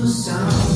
the sound.